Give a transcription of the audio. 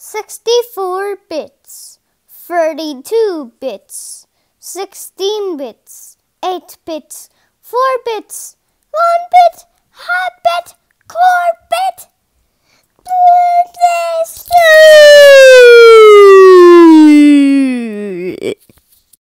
64 bits, 32 bits, 16 bits, 8 bits, 4 bits, 1 bit.